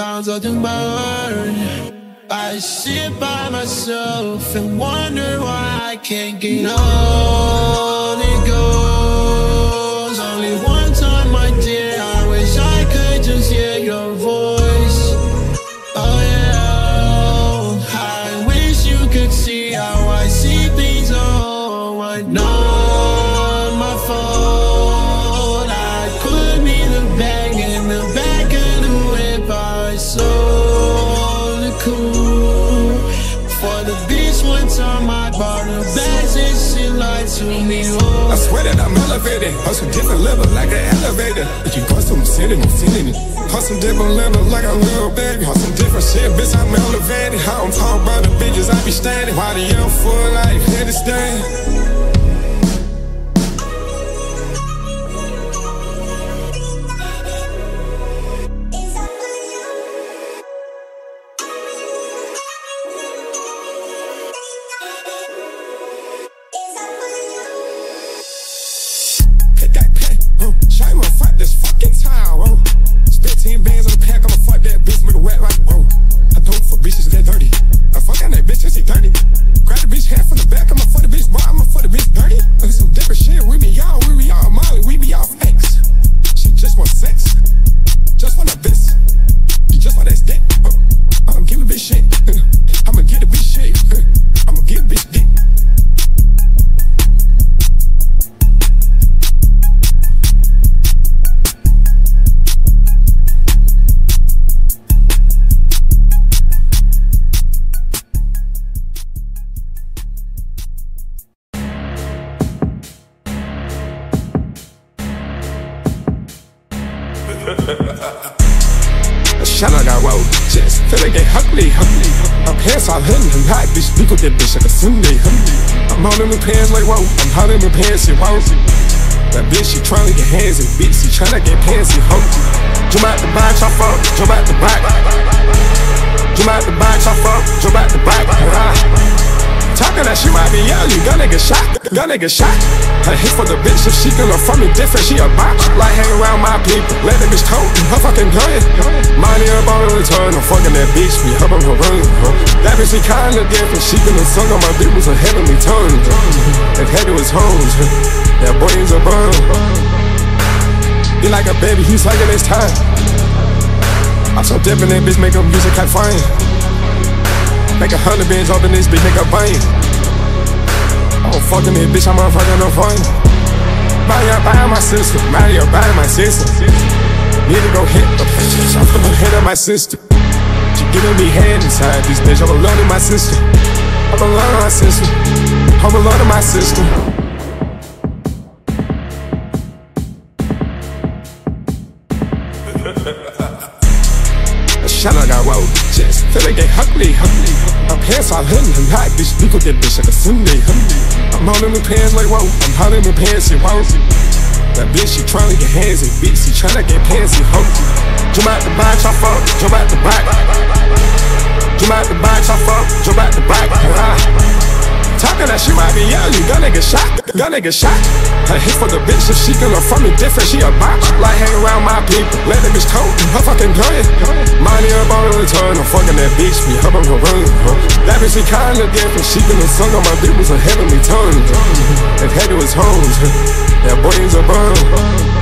Sometimes I think burn. I sit by myself and wonder That I'm elevated. Hustle different level like an elevator. If you custom sitting, I'm sitting it. Hustle different level like a little baby. Hustle different shit, bitch, I'm elevated. I don't talk about the bitches, I be standing. Why the young full life, understand? Pants all hidden, hot, bitch, we that bitch like a Sunday. I'm all in my pants like whoa, I'm hot in my pants, and whoa. That bitch, she tryna get hands and bitch, she tryna get pants and hoe. Jump out the box, chop up, jump out the back. Jump out the box, chop up, jump out the back. Talking that she might be you gonna get shot, gonna get shot. I hit for the bitch, if she gonna from me different, she a bop. Like hang around my people, let the bitch tote, her fucking gun. Money up on the return, I'm fucking that bitch, be up on her run. huh. That bitch, she kinda different, she gonna sung on my dick was a heavenly tongue. And head to his homes, that boy is a bum. He like a baby, he's sucking his time. I'm so different, that bitch make her music like fine. Make a hundred bands up in this bitch, make a bang. Oh, fucking this bitch, I'm a fucking no fun. Buy up, buy my sister. Marry up, buy my sister. Need to go hit the bitch. I'm finna hit up my sister. She giving me head inside this bitch. I'm alone in my sister. I'm alone in my sister. I'm alone in my sister. Shot I got rolled, just feel like get ugly, ugly. My pants all hidden, I'm hot, bitch, we that bitch like a Sunday, I'm all in my pants like whoa, I'm hot in my pants and whoa. That bitch, she tryna get hands and bitch, she tryna get pants and. Jump out the box, chop up, jump out the back. Jump out the box, chop up, jump out the back. Talking that she might be young, you gonna get shot, gonna get shot. I hit for the bitch, if she gonna from me different, she a bop. Like hang around my people, let the bitch tote, her fucking gun. Money up on the return, I'm fucking that bitch, be up on her run. That bitch, she kinda different, she gonna sung on my dick was a heavenly tongue. And head his homes, that boy is a bum.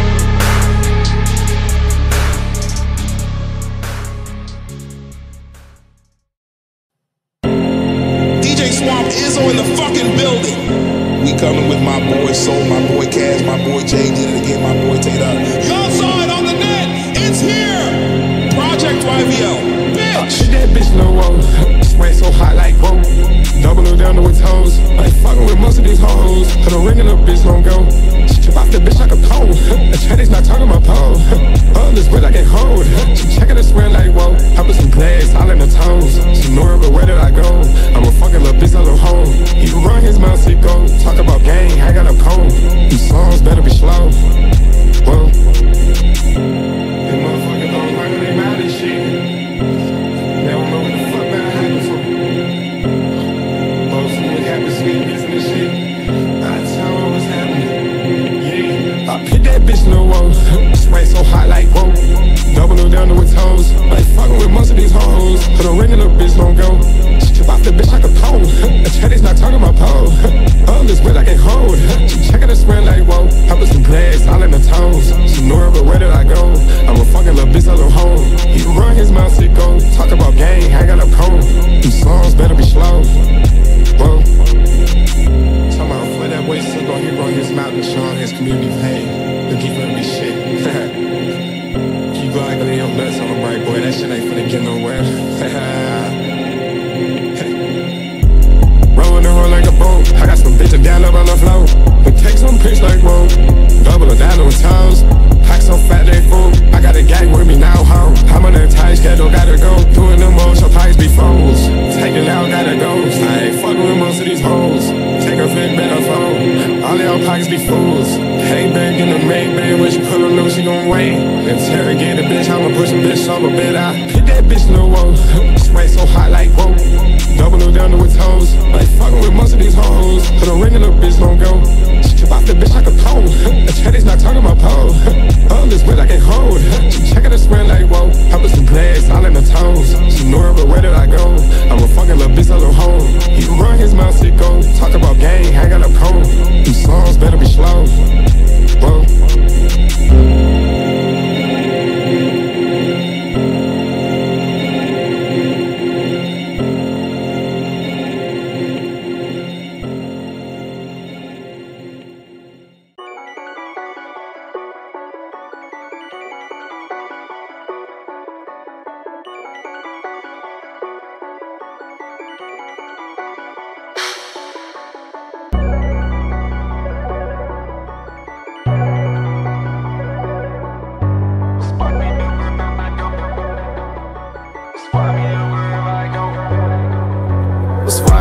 Coming with my boy Soul,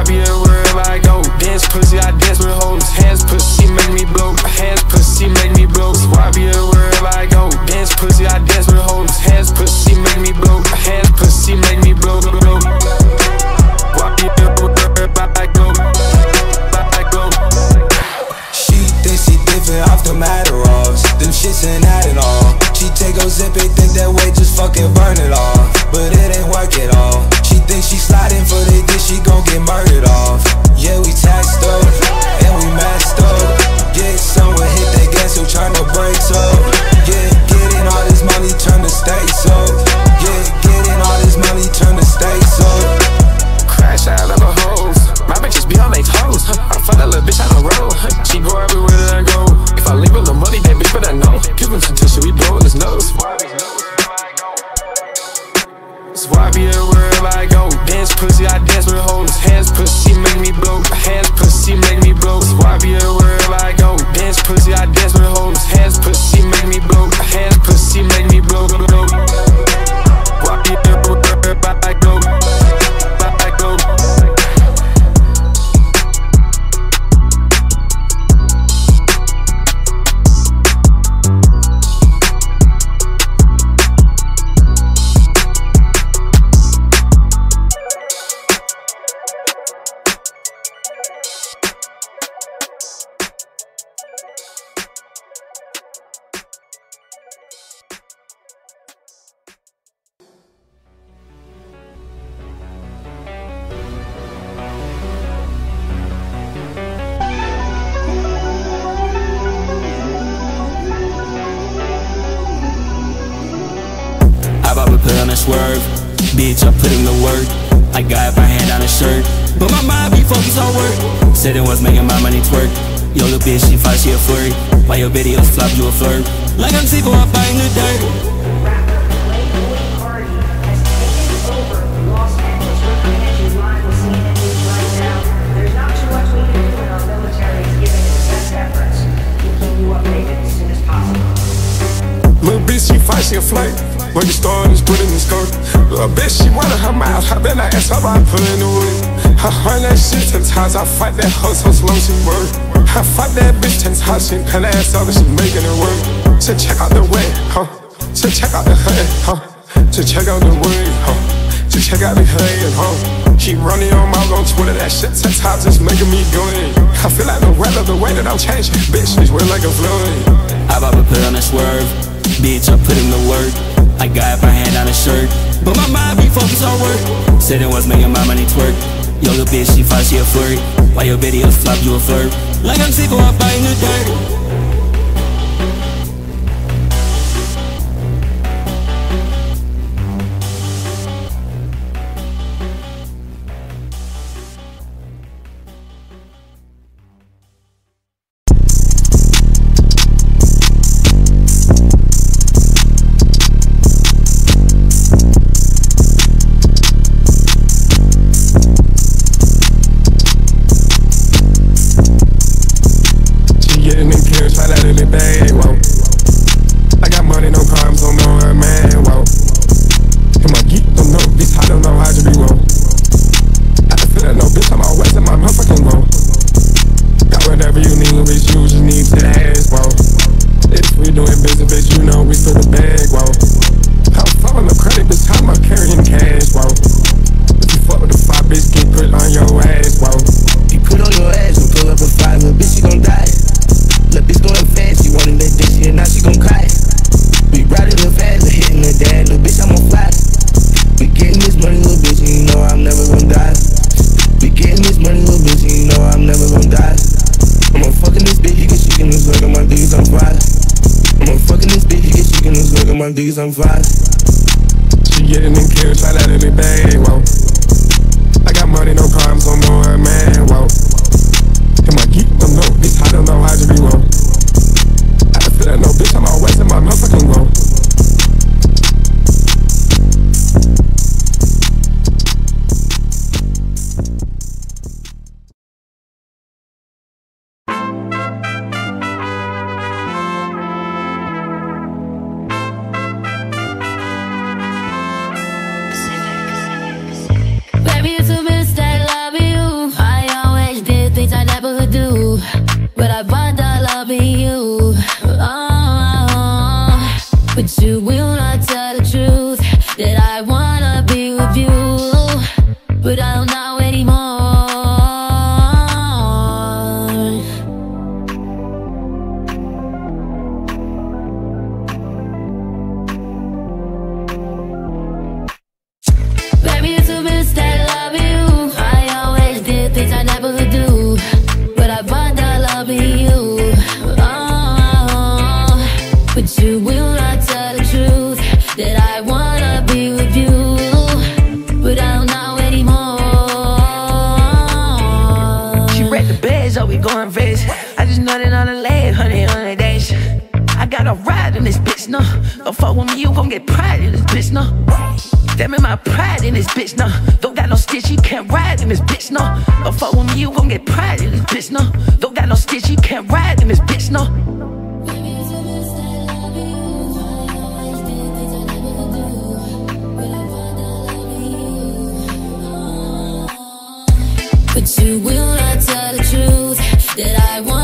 Swap you wherever I go. Dance pussy, I dance with hoes. Hands pussy make me blow. Hands pussy make me blow. Swap you wherever I go. Dance pussy, I dance with hoes. Hands pussy make me blow. Hands pussy make me blow. blow. Swap you wherever I go. She thinks she different off the Adderalls. Them shits ain't adding all. She take Ozempic, think that way, just fucking burn it off. But it ain't work at all. She thinks she sliding for the dick, she gon' get murdered off. Yeah, we taxed up, and we messed up. Yeah, someone hit that gas, turn the brakes up. Why your videos flop, you a flirt? Like I'm sick I fighting the dirt. Its she fight, she flight. When you start, just put in the skirt. Bitch, she wanted her mouth. I bet I up, I put the wood. I heard that shit ten times. I fight that so slow she work. I fight that bitch times. She cut her ass and she making it work. So check out the way, huh? So check out the hood, huh? So check out the way, huh? So check out the hood, huh? Keep running on my on Twitter. That shit ten times is making me go in. I feel like the weather, the way that I'm changing. Bitch, she's weird like a fluid. I pop a pill on a swerve. Bitch, I put in the work. I got my hand on a shirt. But my mind be focused on work. Said it was making my money twerk. Yo, little bitch, she fight, she a flirt. Why your videos flop, you a flirt? Like I'm sick of fighting the dirt. on these, I'm fast. Don't fuck with me, you gon' get pride in this bitch, nah. Damn it, my pride in this bitch, nah. Don't got no stitch, you can't ride in this bitch, nah. Don't fuck with me, you gon' get pride in this bitch, nah. Don't got no stitch, you can't ride in this bitch, nah. But you will not tell the truth that I want.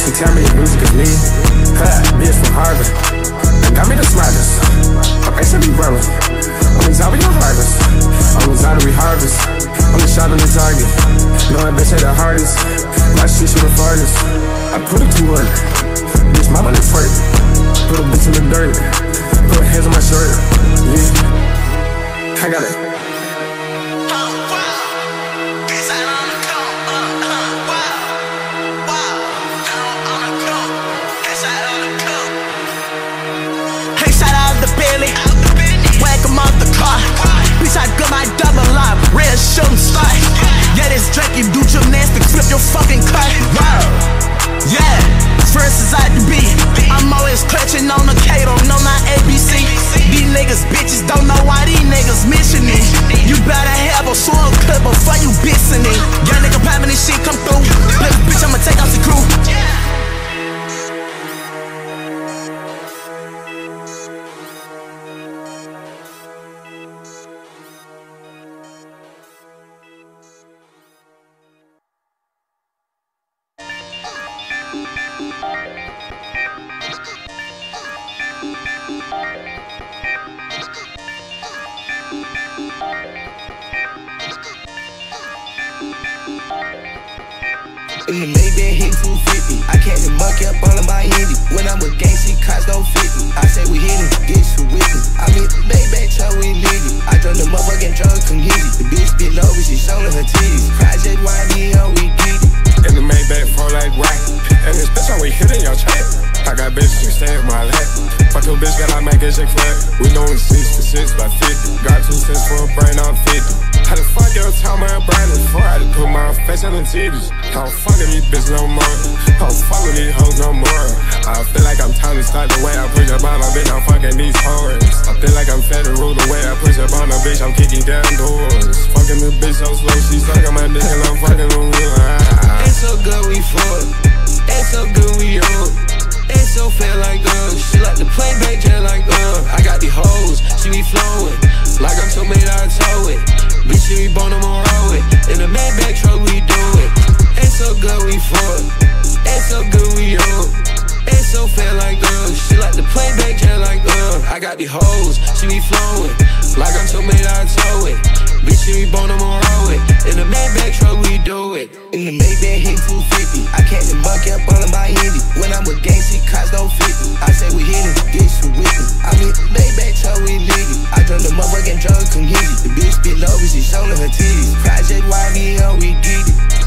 She tell me the music is me. Huh, bitch from Harvard. Got me the smartest. I should be running. On the top of your harvest. The top of we harvest. On the shot on the target. Know that bitch hit the hardest. My shit shoot the farthest. I put it to work. Bitch, my money twerk. Put a bitch in the dirt. Put hands on my shirt. Yeah. I got it. Double up. Real shooting star. Yeah, this Drake, you do gymnastics, flip your fucking car. Wow. Yeah, first is out the beat. I'm always clutching on the no, not know my ABC. These niggas bitches don't know why these niggas mention me. You better have a sword clip before you bitching it. Young nigga popping this shit come through. Little bitch, I'ma take out the crew. In the Maybach hit 250. I catch the monkey up on my handy. When I'm with gang, see cops don't fit me. I say we hit him, this for with me. I mean, the Maybach truck, we need it. I drunk the motherfucking drunk, come hit it. The bitch been over, she showing her titties. Project YVL, we get it. In the Maybach for like whack. And this bitch always hitting your chat. I got bitches who stay in my lap. Fuck your bitch, got I make it shake flat. We doing six to six by 50. Got two cents for a brain, I'm 50. How the fuck your time my brain before I put my face on the titties? I don't fuck with these bitches no more. I don't fuck with these hoes no more. I feel like I'm time to start the way I push up on a bitch, I'm fucking these whores. I feel like I'm federal the way I push up on a bitch, I'm kicking down doors. Fucking the bitch so slow, she sucking my dick and I'm fucking on you. Ah. Ain't so good, we fuck. Ain't so good, we young. Ain't so fair like us. She like to play back just like us. I got these hoes, she be flowing. Like I'm so made out of it. Bitch, be bone, I'm on roll it. In the Maybach truck, we do it. Ain't so good, we fuck. Ain't so good, we young. Ain't so fair like us. She like to play back just like us. I got these hoes, she be flowing. Like I'm so made of tow it. Bitch, she be bone, I'm on roll it. In it. In the Maybach hit 250. I catch the monkey up on my handy. When I'm with gang, cops don't fit me. I say we hit him, this for with me. I mean, Maybach truck, we it. I drunk the motherfucking drug, come hit it. The bitch been over, she showing her titties. Project YVL, we get it.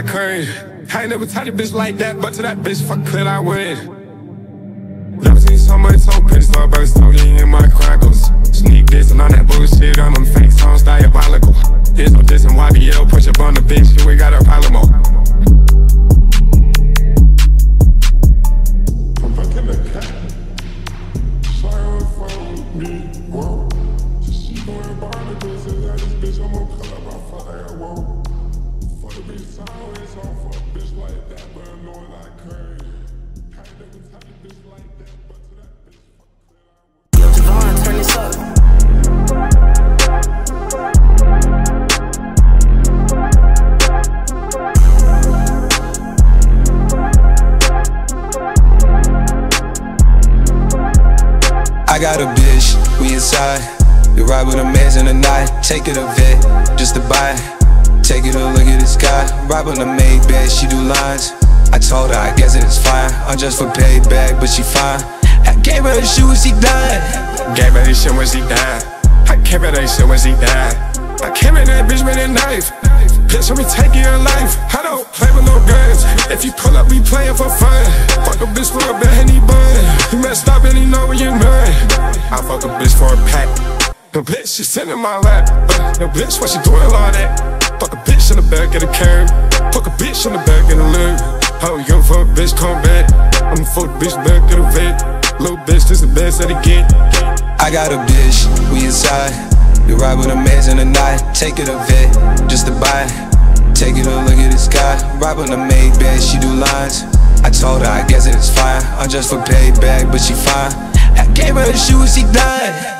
I couldn't. I ain't never tied a bitch like that, but to that bitch, fuck could I win? Never seen so much hope in this love, but in my crackles. Sneak this and all that bullshit on them fake songs, diabolical. This or this YVL, push up on the bitch. my lap. Uh, bitch, why she doing all that? Fuck a bitch in the back of the cab. Fuck a bitch in the back of the lug. How young fuck bitch come back? I'ma fuck bitch back in the vet. Little bitch, this the best that he get. I got a bitch, we inside. You ride with a maze in the night. Take it a vet, just to buy. Take it a look at the sky. Ride with a maid bed, she do lines. I told her I guess it's fine. I'm just for payback, but she fine. I gave her the shoes, she died.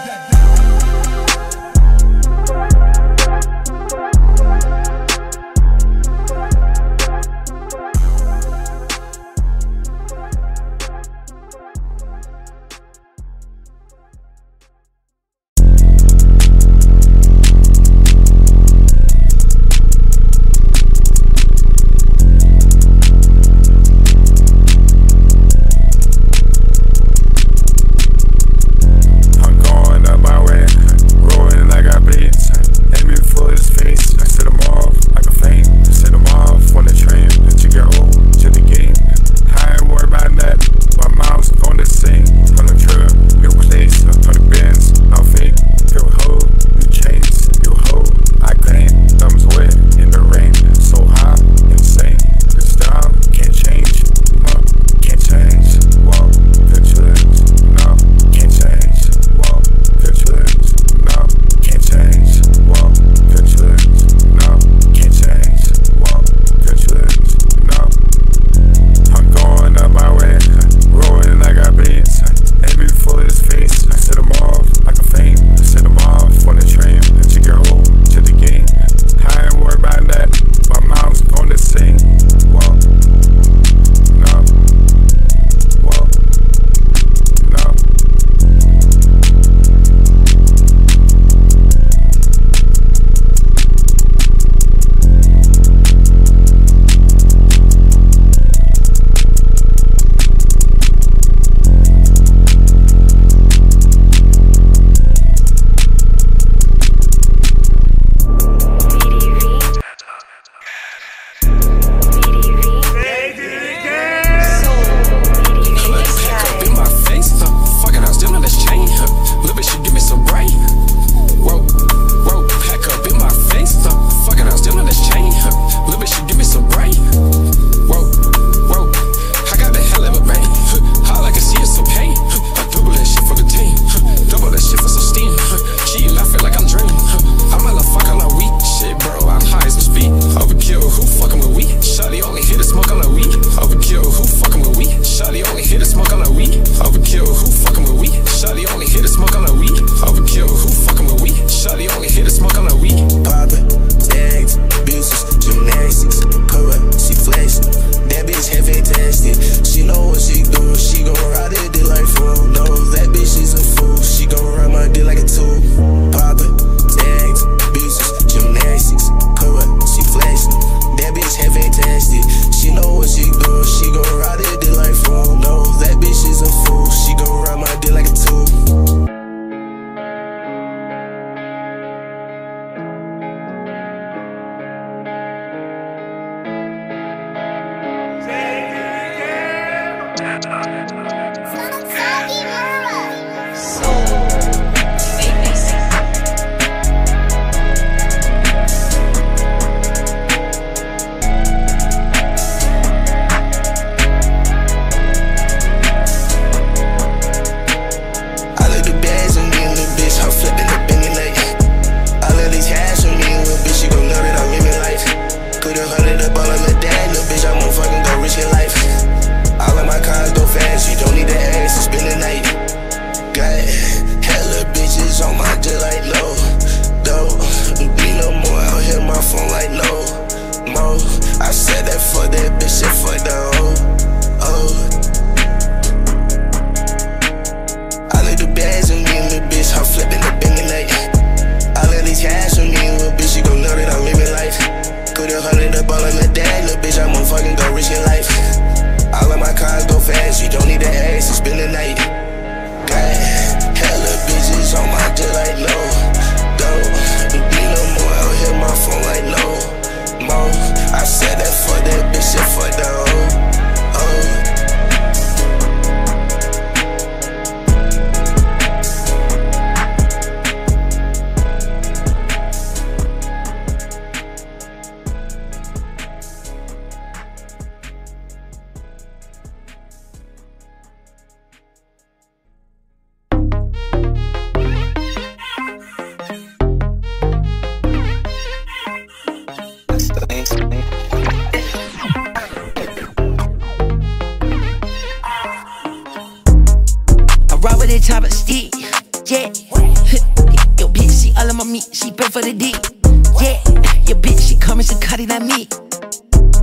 Yeah. Your bitch, she coming, she cutting at me.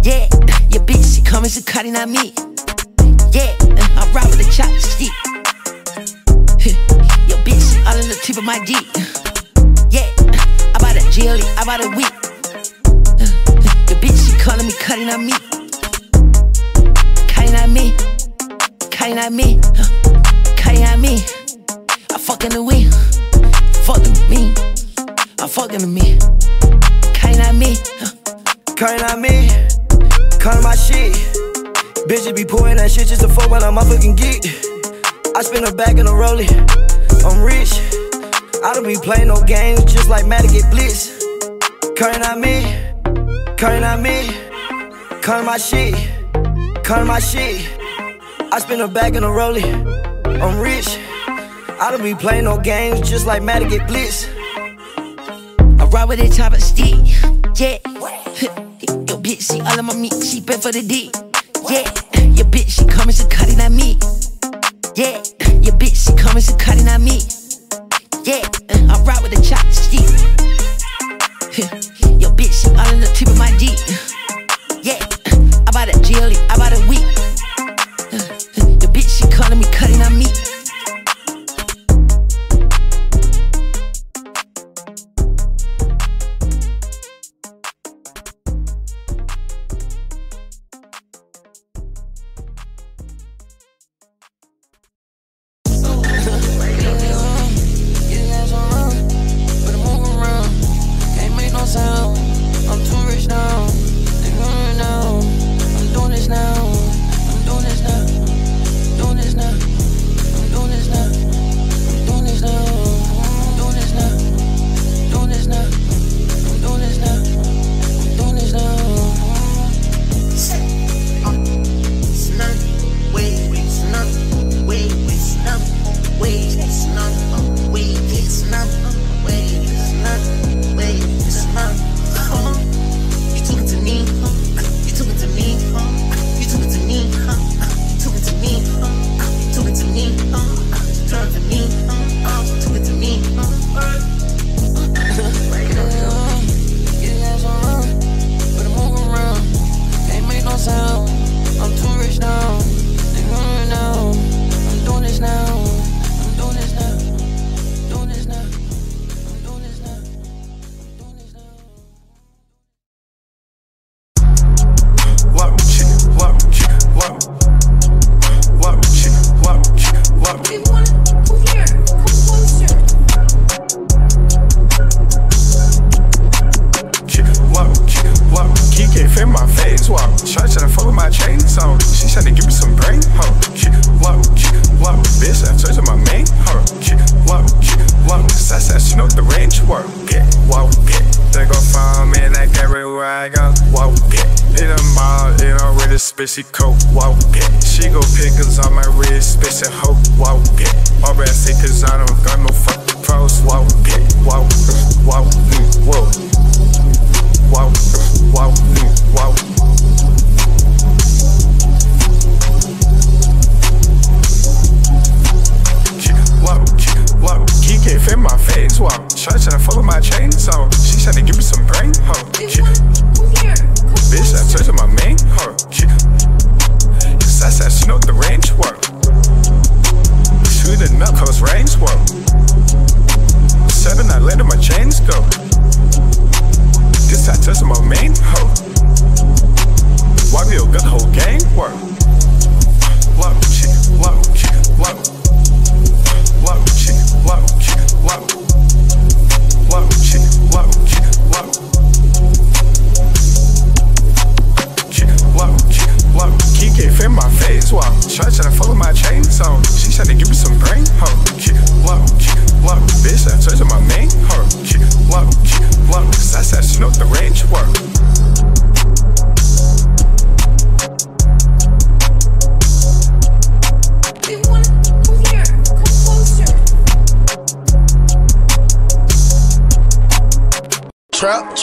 Yeah. Your bitch, she coming, she cutting at me. Yeah. I ride with the chop stick. Yo, bitch, she all in the tip of my D. Yeah. I bought a jelly, I bought a week. Your bitch, she calling me, cutting at me. Cutting at me. Cutting at me. Cutting at me. I fucking the weed. Fucking me. Fucking to me. Cutting at me. Cutting at me. Cutting my shit. Bitches be pouring that shit just to fuck when I'm fucking geek. I spin a bag in a rollie. I'm rich. I don't be playing no games just like Maddie get blitz. Cutting at me. Cutting at me. Cutting my shit. Cutting my shit. I spin a bag in a rollie. I'm rich. I don't be playing no games just like Maddie get blitz. Ride with top of stick. Yeah. Yo, bitch, she all on my meat. She pay for the D. Yeah. Your bitch, she coming, she cutting at me. Yeah. Your bitch, she coming, she cutting at me. Yeah. I ride with the chop stick. Yo, bitch, she all in the tip of my D. Yeah. I bought a jelly, I bought a week.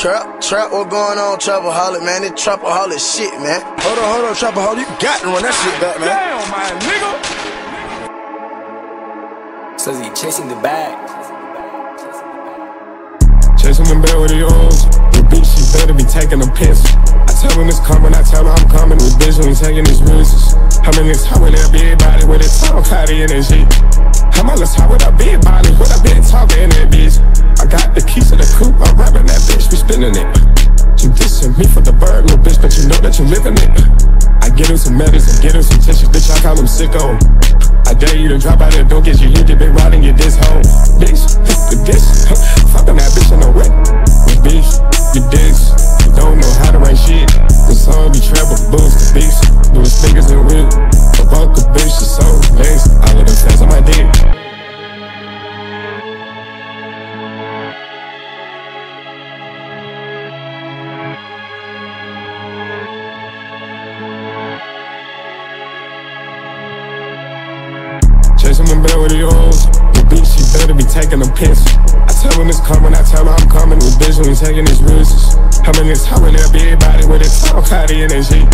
Trap, trap, trap, what going on, Trapaholic, man? This Trapaholic shit, man. Hold on, hold on, Trapaholic, you got to run that shit back, man. Damn, my nigga. Says he chasing the bag. Chasing them bell with the arms. The bitch, she better be taking a piss. I tell him it's coming, I tell her I'm coming. The bitch when taking these risks. How many how will there be everybody with a tongue cloudy in that shit? How much how would I be about it? Would I been talking in that bitch? I got the keys to the coupe, I'm rapping that bitch, we spinning it. You dissing me for the bird, little bitch, but you know that you living it. I get him some medicine, get him some tissues, bitch, I call him sicko. I dare you to drop out there, don't get you, you get big riding your this home. Bitch, the this, fucking that bitch in taking a piss. I tell when it's coming, I tell her I'm coming. The bitch when taking these risks. How many how will there be everybody with a tongue cloudy in that shit?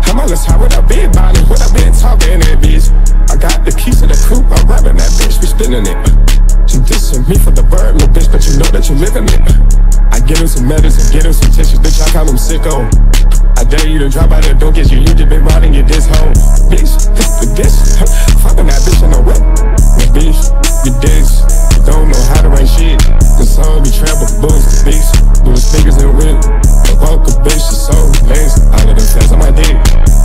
How much how would I be about it? Would I been talking in that bitch? I got the keys to the coupe, I'm rapping that bitch, we spinning it. You dissing me for the bird, little bitch, but you know that you living it. I get him some medicine, get him some tissues, bitch, I call him sicko. I dare you to drop out there, don't get you, you just been riding your this home. Bitch, the this, fucking that bitch in the wet. Bitch, you you don't know how to write shit. The song be travel, boost the beats, do the speakers and whip. The bunker bitch is so nice, all of them fans on my dick.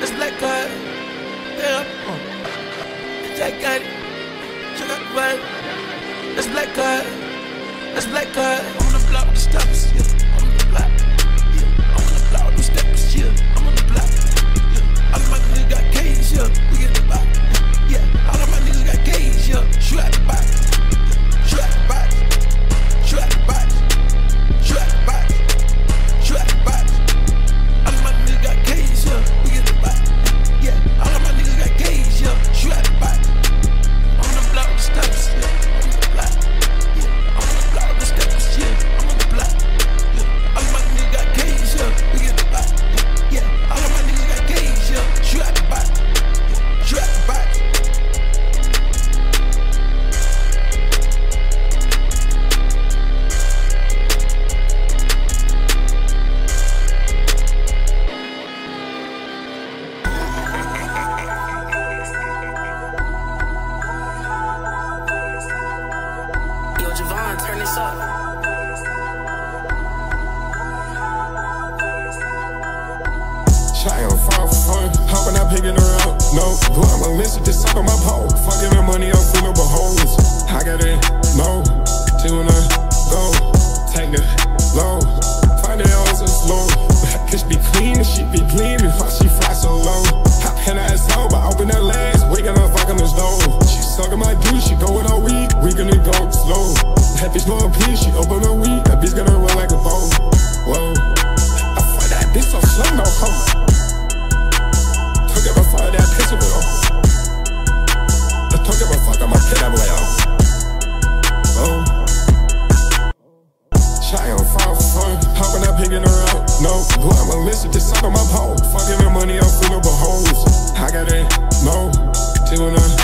That's black card. Yeah. Check out it. Check out the vibe. Black card. That's black card. I'm on the block with the stoppers. Yeah. I'm on the block. Yeah. I'm on the block with the steppers. Yeah. I'm on the block. Yeah. All of my niggas got K's. Yeah. We get the block. Yeah. All of my niggas got K's. Yeah. Shoot out the box. Out. No, boy, I'm a listen, just suck on my pole. Fucking the money, I'm full of beholders. I got it, no, tuna, go, take the low. Find the ounce and slow. Bitch be clean, she be gleaming, why she fly so low? Hop in her ass over, open her legs, waking up, fucking the stove. She sucking my dude, she go with her weed, we gonna go slow. That bitch going pee, she open her weed, that bitch gonna run like a boat. Whoa, I fuck that bitch so slow, no talk about fire that pissing me off. Talk about fuck, I'ma boy. Oh. Shot on fire for fun, hopping up, hanging around. No, I'ma listen to sound on my pole. Fucking the money, I'm full of hoes. I got it, no, till when I.